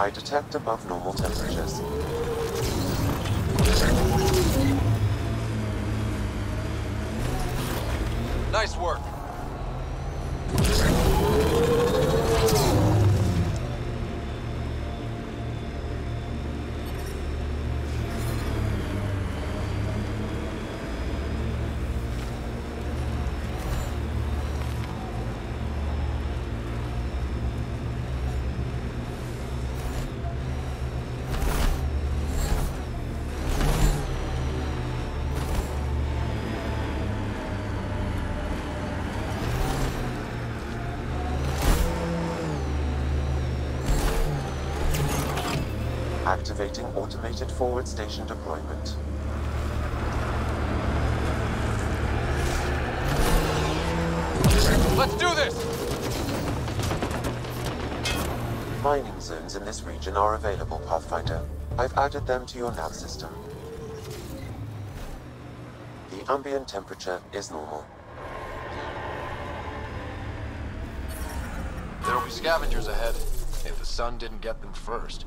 I detect above normal temperatures. Nice work. Activating automated forward station deployment. Let's do this! Mining zones in this region are available, Pathfinder. I've added them to your nav system. The ambient temperature is normal. There'll be scavengers ahead, if the sun didn't get them first.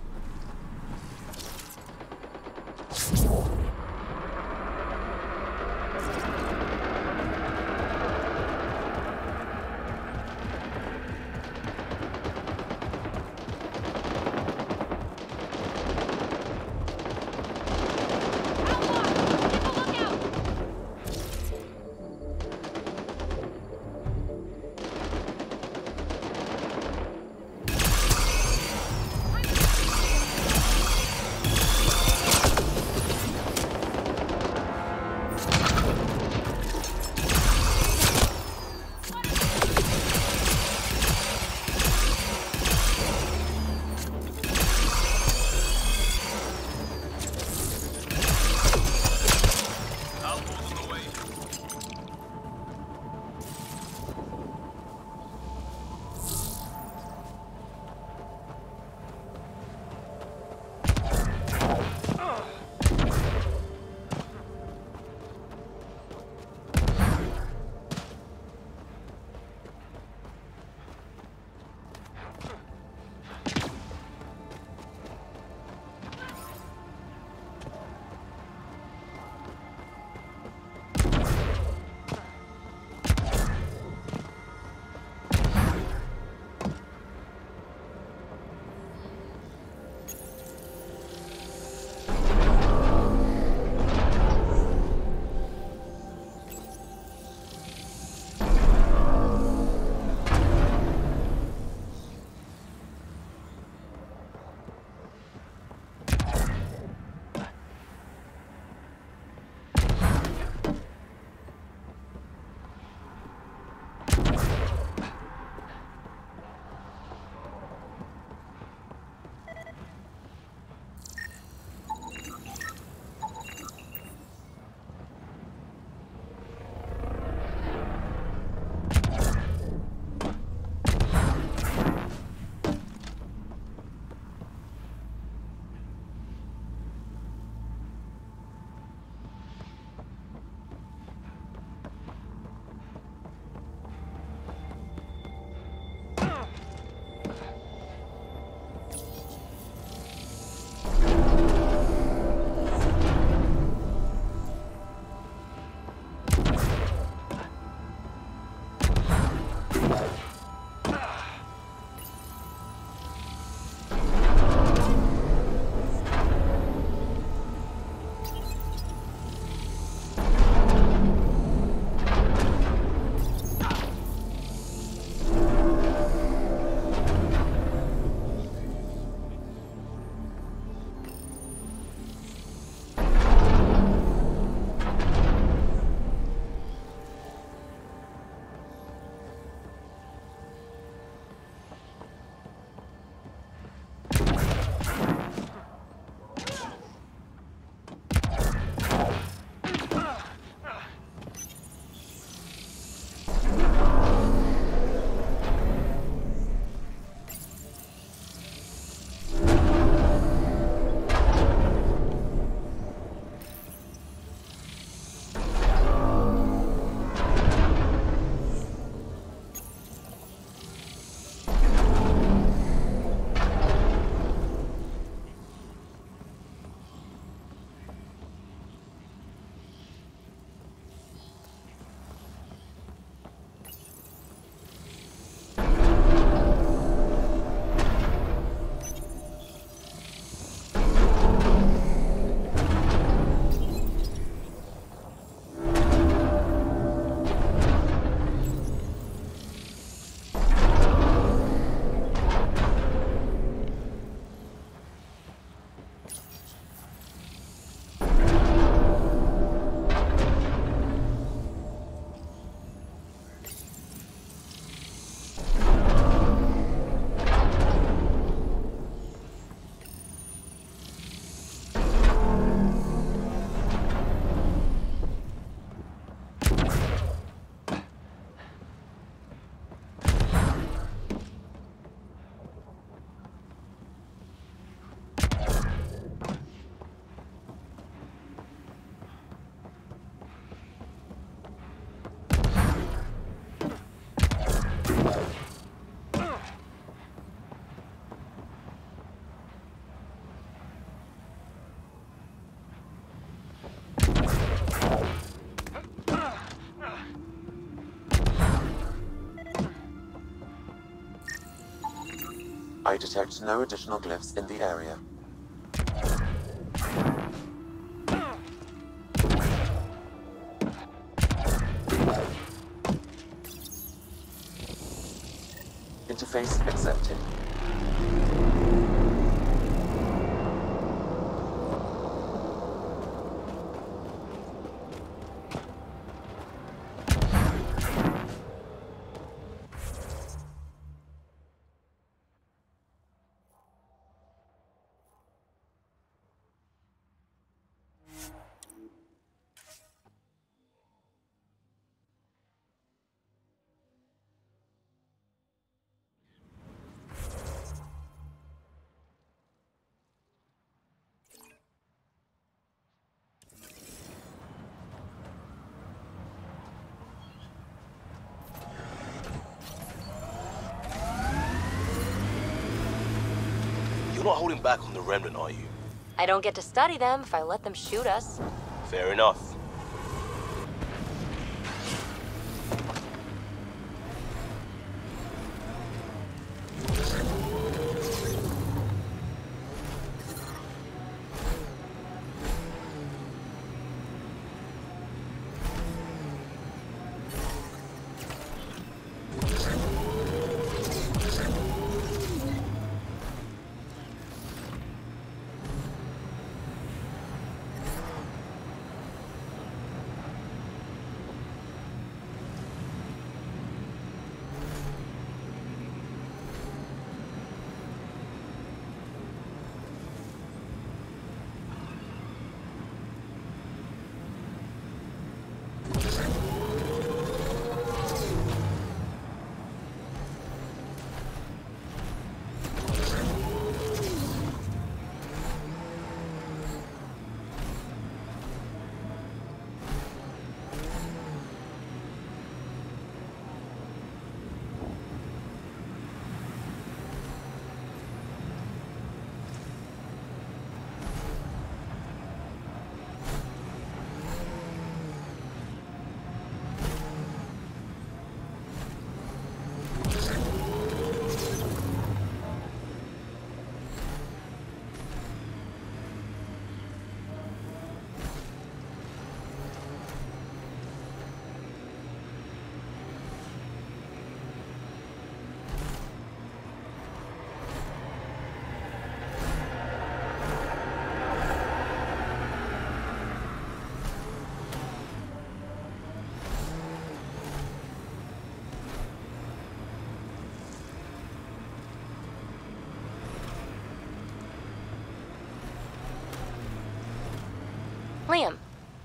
I detect no additional glyphs in the area. You're not holding back on the Remnant, are you? I don't get to study them if I let them shoot us. Fair enough. Liam,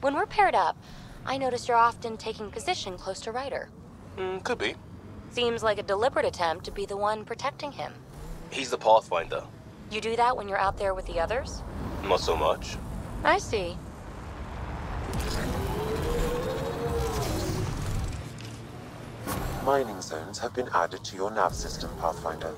when we're paired up, I notice you're often taking position close to Ryder. Mm, could be. Seems like a deliberate attempt to be the one protecting him. He's the Pathfinder. You do that when you're out there with the others? Not so much. I see. Mining zones have been added to your nav system, Pathfinder.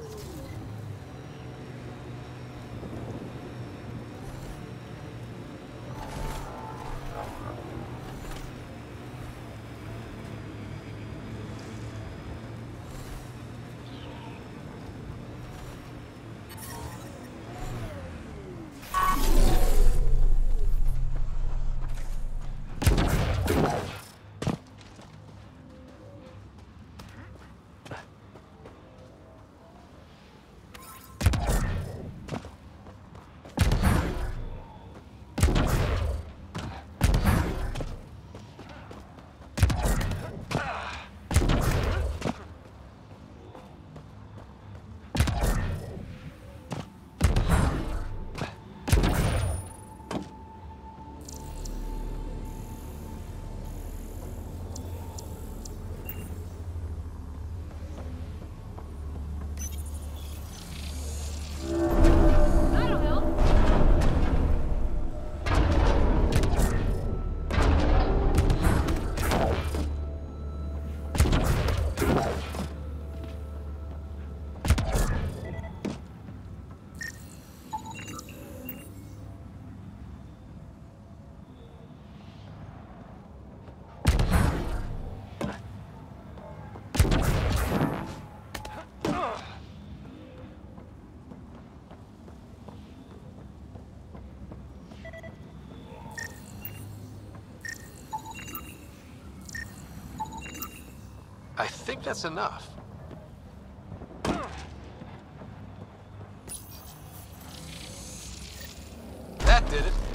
Think that's enough. That did it.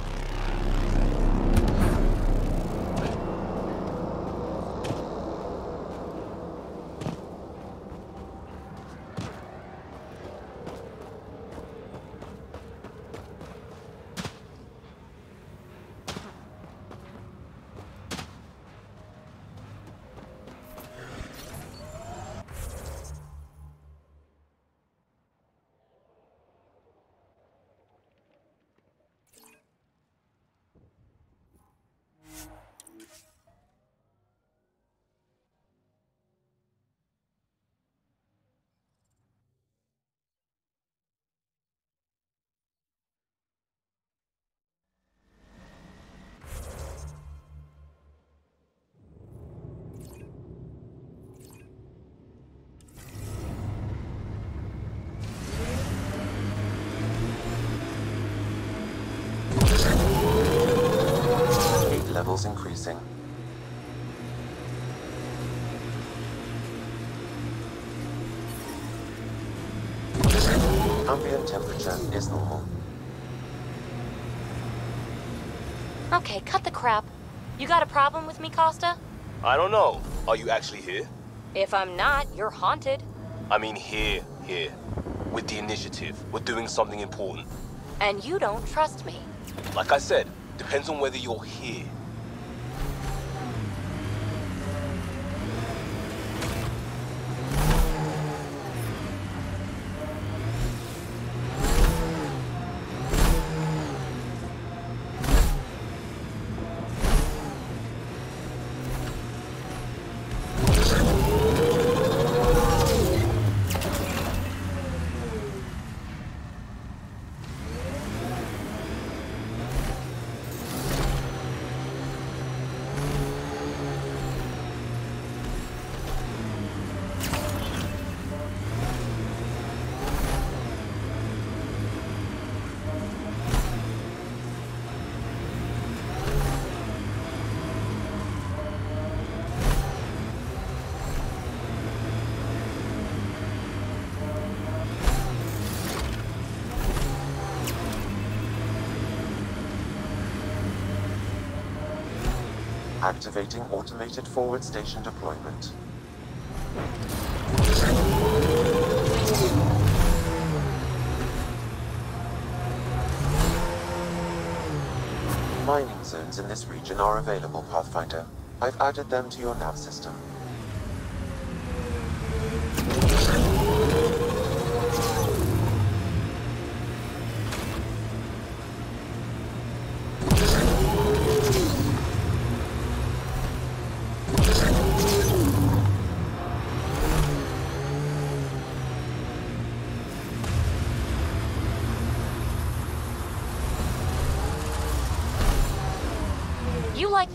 Ambient temperature is normal. Okay, cut the crap. You got a problem with me, Kosta? I don't know. Are you actually here? If I'm not, you're haunted. I mean here, here. With the initiative. We're doing something important. And you don't trust me. Like I said, depends on whether you're here. Activating automated forward station deployment. Mining zones in this region are available, Pathfinder. I've added them to your nav system.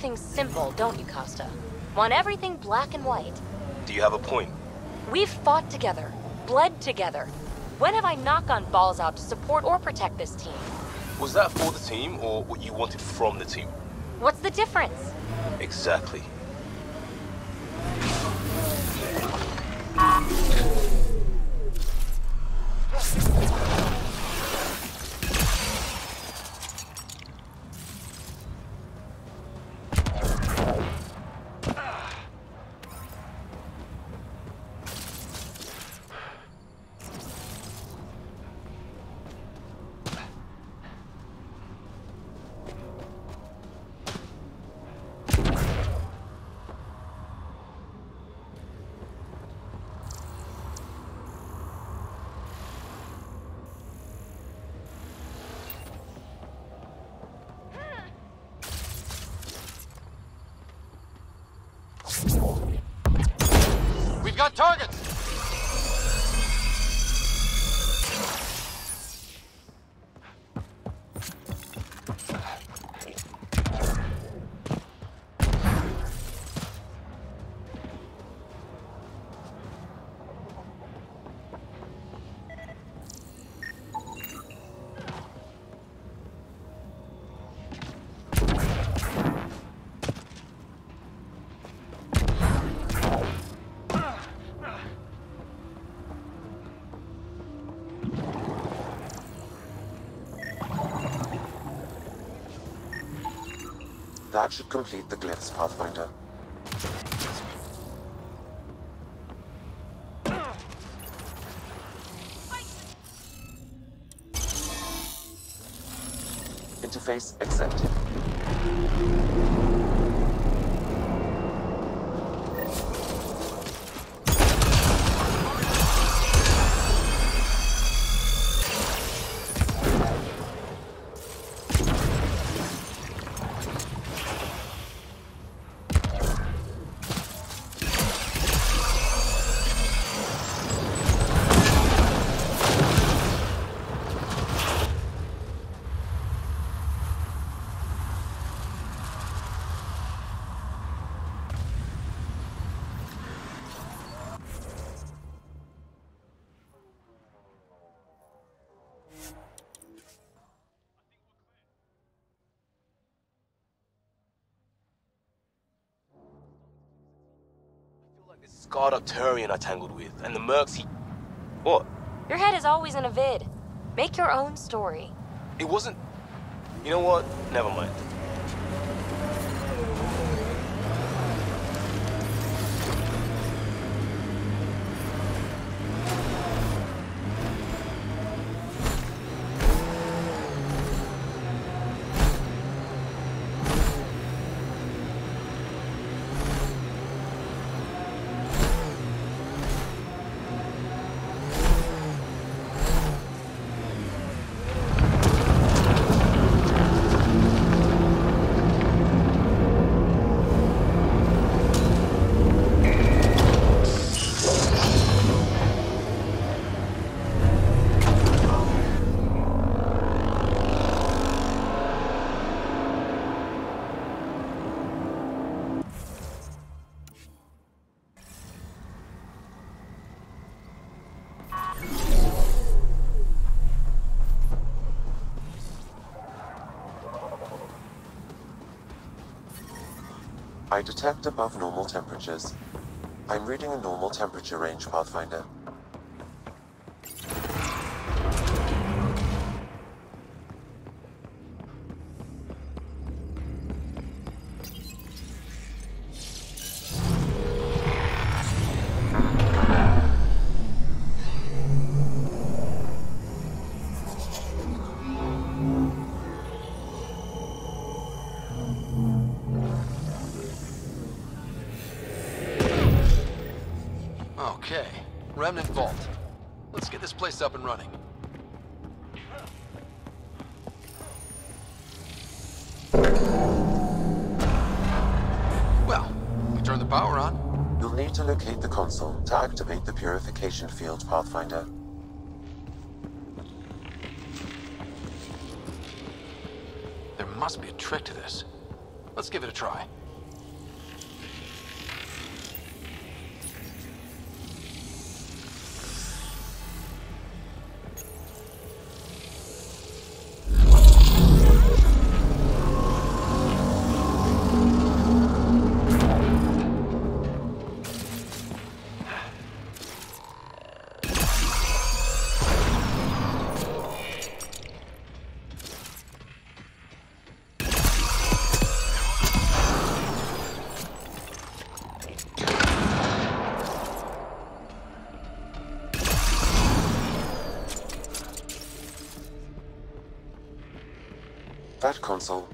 Things simple, don't you, Kosta? Want everything black and white. Do you have a point? We've fought together, bled together. When have I knocked on balls out to support or protect this team? Was that for the team or what you wanted from the team? What's the difference? Exactly. That should complete the glyphs, Pathfinder. Interface accepted. Scarred up Turian I tangled with, and the mercs he. What? Your head is always in a vid. Make your own story. It wasn't. You know what? Never mind. I detect above normal temperatures. I'm reading a normal temperature range, Pathfinder. Remnant Vault. Let's get this place up and running. Well, we turn the power on. You'll need to locate the console to activate the purification field, Pathfinder. There must be a trick to this. Let's give it a try.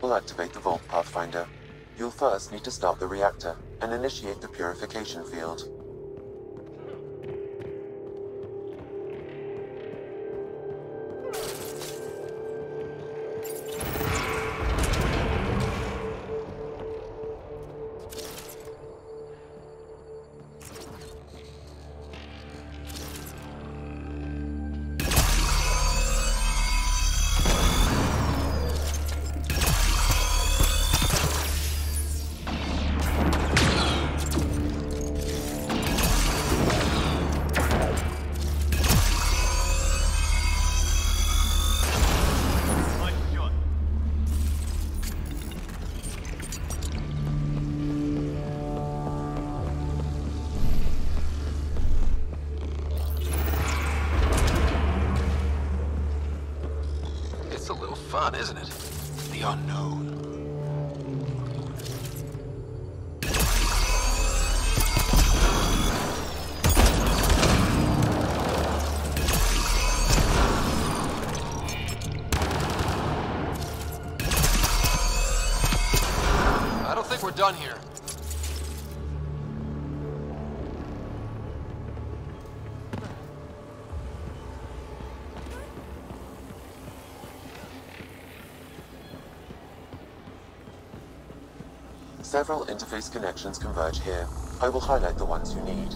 Will activate the Vault Pathfinder. You'll first need to start the reactor and initiate the purification field. Done here. Several interface connections converge here. I will highlight the ones you need.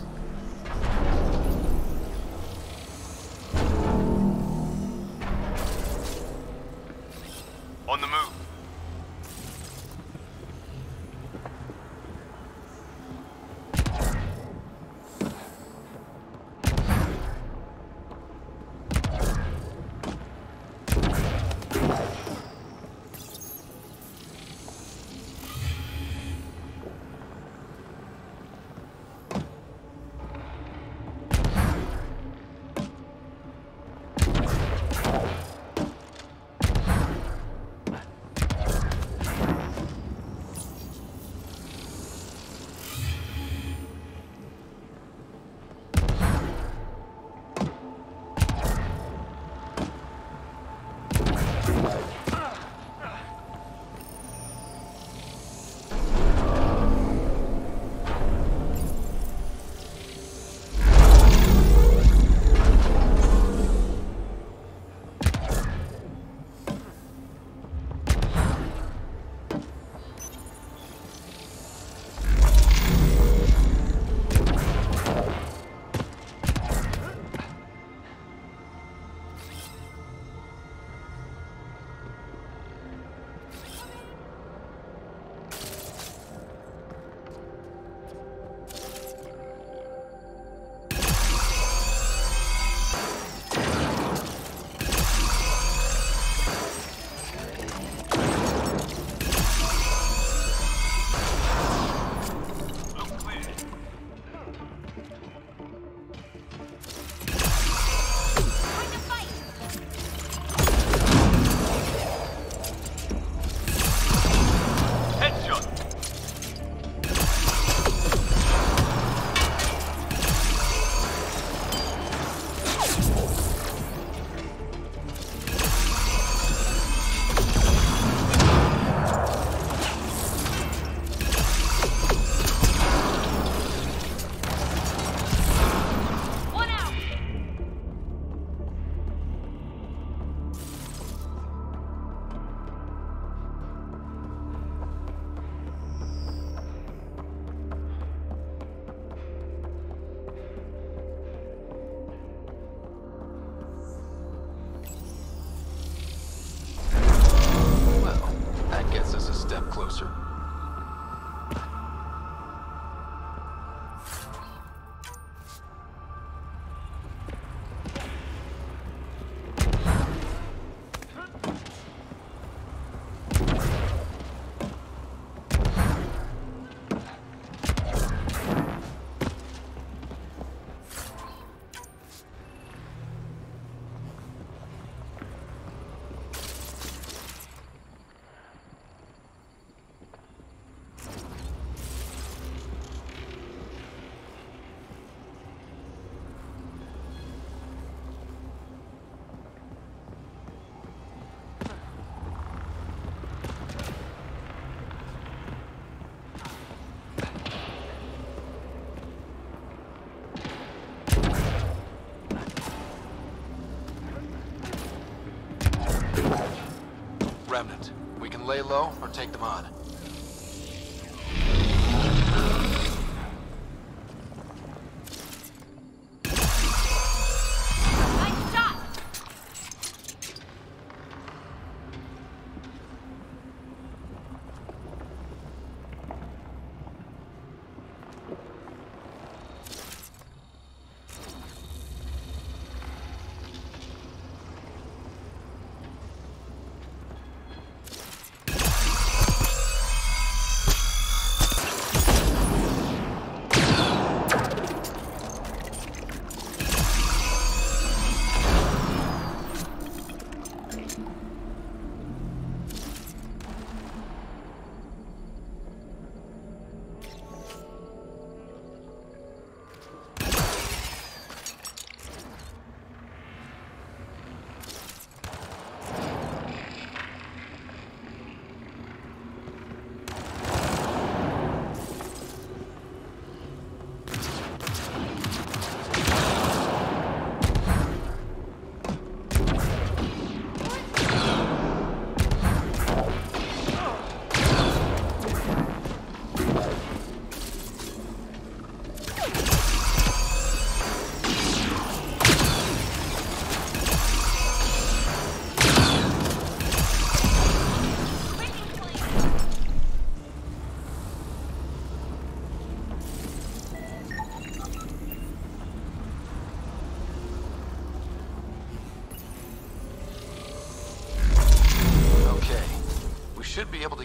Take them on.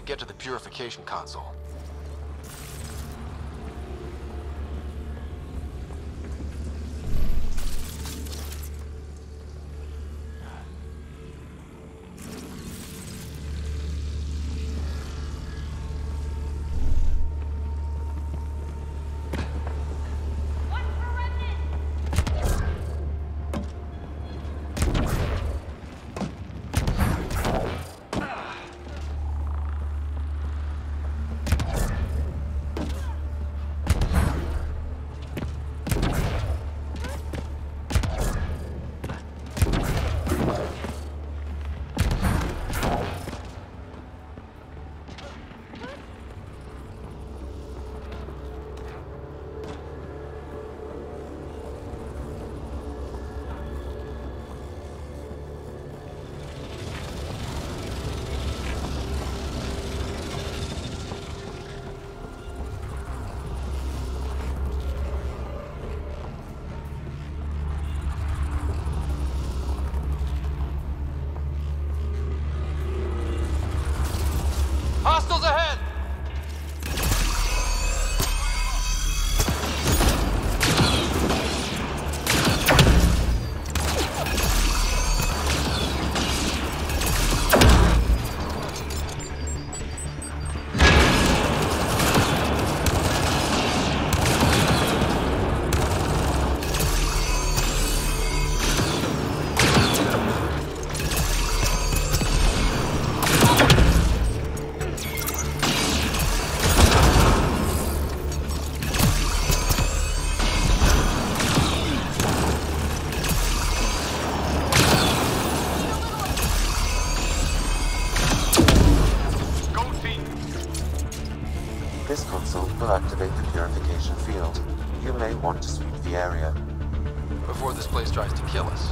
Get to the purification console. This console will activate the purification field. You may want to sweep the area. Before this place tries to kill us.